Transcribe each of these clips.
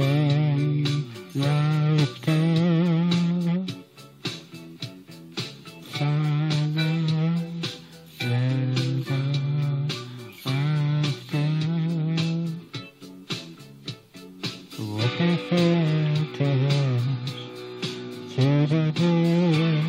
stand right there. Father, Father, Father, walking through the hills to the deer.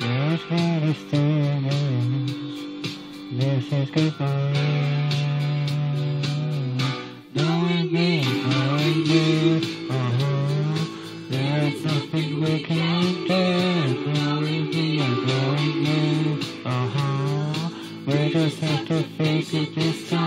That's what it stands. This is goodbye. Face it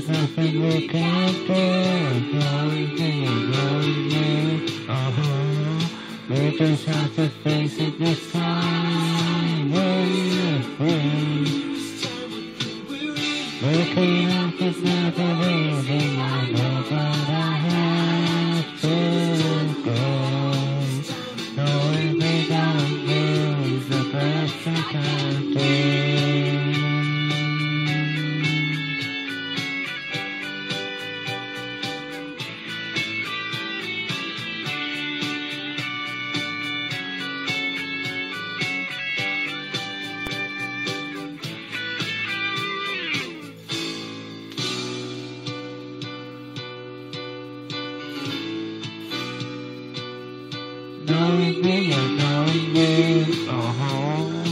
There's nothing we can do. Knowing me, knowing me, uh-huh. We just have to face it this time. We're friends. Waking up is not the reason I know that I have to go. Knowing me uh-huh.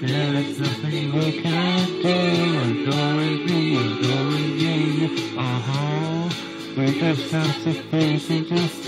There's nothing we can do. And knowing uh-huh. We just have to face it this